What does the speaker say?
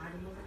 ஆடும்போது